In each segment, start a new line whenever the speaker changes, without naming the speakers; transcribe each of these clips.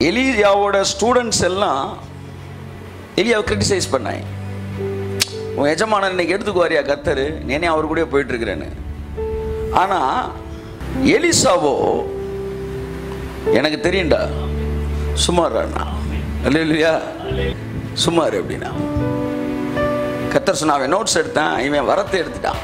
எலியாவோட students எல்லாம் எலியாவை criticise பண்ணாங்க உன் எஜமானன் இன்னைக்கு எடுத்துக்குவாரியா கத்தரு? நேனே அவர் கூட போயிட்டு இருக்கிறேன்னு ஆனா எலிசாவோ எனக்கு தெரியும்டா. சுமார் அண்ணா. இல்லையா? சுமார் அப்படின்னா. கத்தர் சொன்ன அவன் நோட்ஸ் எடுத்தான் இவன் வரத்தை எடுத்துட்டான்.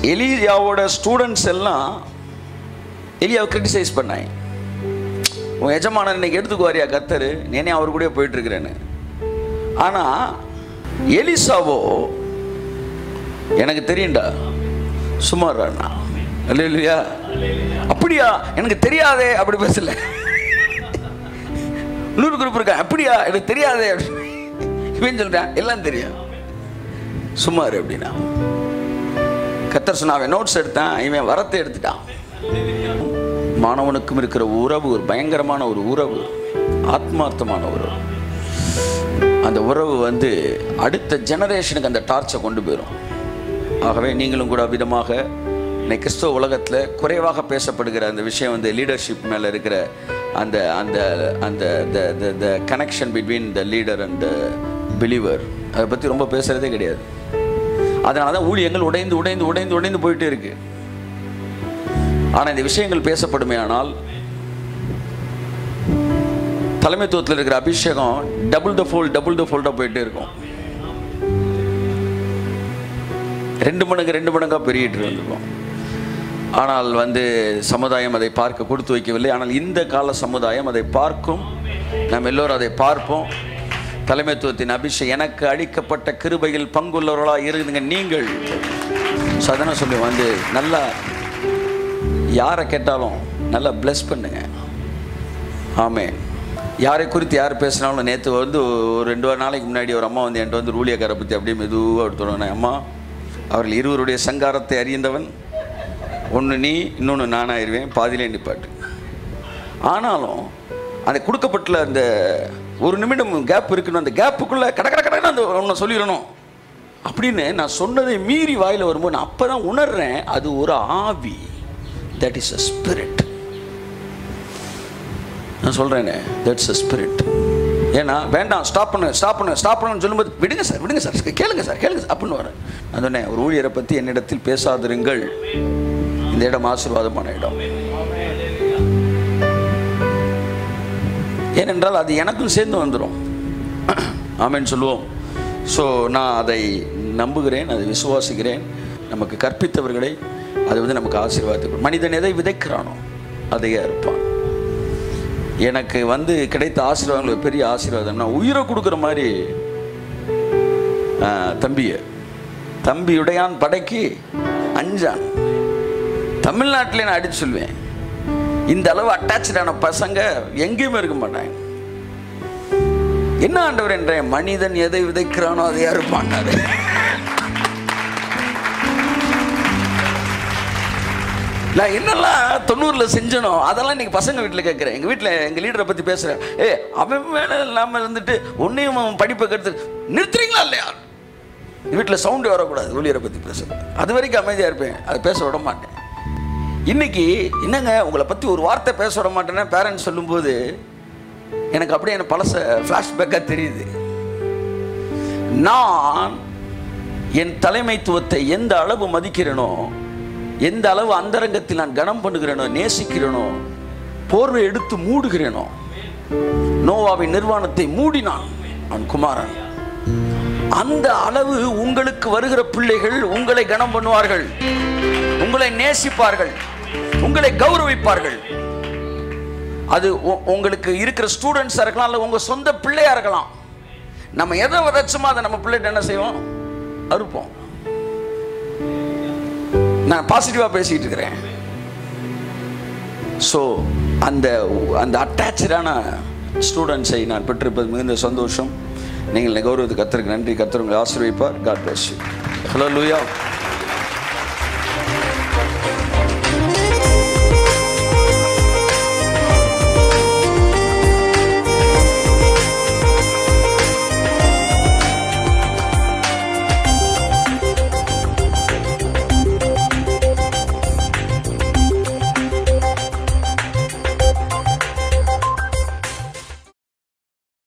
எலியாவோட ஸ்டூடெண்ட்ஸ் எல்லாம் எலியாவை கிரிட்டிசைஸ் பண்ணாங்க உன் எஜமானன் இன்னைக்கு எடுத்துக்குவாரியா கத்தரு? நேனே அவர் கூட போயிட்டு இருக்கிறேன்னு ஆனா எலிசாவோ எனக்கு தெரியும்டா. சுமார் அண்ணா. இல்லையா அப்படியா? எனக்கு தெரியாதே அப்படி பேசல. இன்னொரு குரூப் இருக்கா? அப்படியா? எனக்கு தெரியாதே அப்படின்னு சொல்றேன் எல்லாம் தெரியும். சுமார் அப்படின்னா. கத்தர் சொன்ன அவன் நோட்ஸ் எடுத்தான் இவன் வரத்தை எடுத்துட்டான். மாணவனுக்கும் இருக்கிற உறவு ஒரு பயங்கரமான ஒரு உறவு ஆத்மார்த்தமான உறவு. அந்த உறவு வந்து அடுத்த ஜெனரேஷனுக்கு அந்த டார்ச்சை கொண்டு போயிடும் ஆகவே நீங்களும் கூட விதமாக இன்னைக்கு கிறிஸ்தவ உலகத்தில் குறைவாக பேசப்படுகிற அந்த விஷயம் வந்து லீடர்ஷிப் மேலே இருக்கிற அந்த அந்த அந்த the connection between the leader and the believer அதை பற்றி ரொம்ப பேசுகிறதே கிடையாது. அதனால தான் ஊழியங்கள் உடைந்து உடைந்து உடைந்து உடைந்து போயிட்டே இருக்கு. ஆனால் இந்த விஷயங்கள் பேசப்படுமே ஆனால் தலைமைத்துவத்தில் இருக்கிற அபிஷேகம் டபுள் த ஃபோல் டபுள் த ஃபோல்டாக போயிட்டே இருக்கும். ரெண்டு மடங்கு ரெண்டு மடங்காக பெருகிட்டு இருந்திருக்கும். ஆனால் வந்து சமுதாயம் அதை பார்க்க கொடுத்து வைக்கவில்லை. ஆனால் இந்த கால சமுதாயம் அதை பார்க்கும். நாம் எல்லோரும் அதை பார்ப்போம். தலைமைத்துவத்தின் அபிஷேகம் எனக்கு அளிக்கப்பட்ட கிருபையில் பங்குள்ளவர்களாக இருந்துங்க நீங்கள். சதன சொல்லி வந்து நல்லா யாரை கேட்டாலும் நல்லா பிளஸ் பண்ணுங்க. ஆமே. யாரை குறித்து யார் பேசினாலும் நேற்று வந்து ஒரு ரெண்டு வார நாளைக்கு முன்னாடி ஒரு அம்மா வந்து என்கிட்ட வந்து ரூலியக்காரை பற்றி அப்படியே மெதுவாக எடுத்துடுவேன் அம்மா அவர்கள் இருவருடைய சங்காரத்தை அறிந்தவன் ஒன்று நீ இன்னொன்று நானாயிருவேன் பாதியிலே நிப்பாட்டு. ஆனாலும் அந்த கொடுக்கப்பட்ட அந்த ஒரு நிமிடம் கேப் இருக்குன்னு அந்த கேப்புக்குள்ளே கட கட கடன்னு அந்த ஒன்று சொல்லிடணும். அப்படின்னு நான் சொன்னதை மீறி வாயில் வரும்போது நான் அப்போ தான் உணர்றேன் அது ஒரு ஆவி. தட் இஸ் அ ஸ்பிரிட் நான் சொல்கிறேனே தட்ஸ் அ ஸ்பிரிட் ஏன்னா வேண்டாம் ஸ்டாப் பண்ணு ஸ்டாப் பண்ணு ஸ்டாப் பண்ணுன்னு சொல்லும்போது விடுங்க சார் விடுங்க சார் கேளுங்க சார் கேளுங்க சார் அப்படின்னு வரேன் நான் சொன்னேன் ஒரு ஊழியரை பற்றி என்னிடத்தில் பேசாதிருங்கள். இந்த இடம் ஆசீர்வாதமான இடம். ஏனென்றால் அது எனக்கும் சேர்ந்து வந்துடும் ஆமேன்னு சொல்லுவோம். ஸோ நான் அதை நம்புகிறேன் அதை விசுவாசிக்கிறேன். நமக்கு கற்பித்தவர்களை அது வந்து நமக்கு ஆசீர்வாதம் மனிதன் எதை விதைக்கிறானோ அதையே இருப்பான் எனக்கு வந்து கிடைத்த ஆசீர்வாதங்கள் பெரிய ஆசீர்வாதம்னா உயிரை கொடுக்குற மாதிரி தம்பிய. தம்பியுடையான் படைக்கு அஞ்சான். தமிழ்நாட்டிலே நான் அடிச்சு சொல்லுவேன் இந்த அளவு அட்டாச்சான பசங்க எங்கேயுமே இருக்க மாட்டாங்க. என்ன ஆண்டவர் என்றேன் மனிதன் எதை விதைக்கிறானோ அதை அறுப்பான்னாரு நான் என்னெல்லாம் தொண்ணூறில் செஞ்சனோ அதெல்லாம் இன்னைக்கு பசங்க வீட்டில் கேட்குறேன். எங்கள் வீட்டில் எங்கள் லீடரை பற்றி பேசுகிறேன் ஏ அவன் மேலே இல்லாமல் இருந்துட்டு ஒன்றையும் அவன் படிப்பை கெடுத்து நிறுத்துறீங்களா இல்லையா? வீட்டில் சவுண்டு வரக்கூடாது ஊழியரை பற்றி பேசுறது அது வரைக்கும் அமைதியாக இருப்பேன். அதை பேச விட மாட்டேன். இன்னைக்கு என்னங்க உங்களை பற்றி ஒரு வார்த்தை பேச விட மாட்டேன்னா பேரண்ட்ஸ் சொல்லும்போது எனக்கு அப்படியே எனக்கு பழச ஃப்ளாஷ்பேக்காக தெரியுது. நான் என் தலைமைத்துவத்தை எந்த அளவு மதிக்கிறேனோ எந்த அளவு அந்தரங்கத்தில் நான் கனம் பண்ணுகிறேனோ நேசிக்கிறேனோ போர்வை எடுத்து மூடுகிறேனோ நோவாவின் நிர்வாணத்தை மூடினான் அவன் குமாரன். அந்த அளவு உங்களுக்கு வருகிற பிள்ளைகள் உங்களை கனம் பண்ணுவார்கள் உங்களை நேசிப்பார்கள். உங்களை கௌரவிப்பார்கள். அது உ- உங்களுக்கு இருக்கிற ஸ்டூடெண்ட்ஸாக இருக்கலாம் இல்லை உங்கள் சொந்த பிள்ளையாக இருக்கலாம். நம்ம எதை விதைச்சோமோ அதை நம்ம பிள்ளைகிட்ட என்ன செய்வோம்? அறுப்போம். நான் பாசிட்டிவாக பேசிக்கிட்டு இருக்கிறேன். ஸோ அந்த அந்த அட்டாச்சான ஸ்டூடெண்ட்ஸை நான் பெற்றிருப்பது மிகுந்த சந்தோஷம். நீங்கள் கௌரவத்துக்கு கத்தருக்கு நன்றி கத்தர் ஆசிர்விப்பார் காட் பிளஸ் ஹலோ லூயா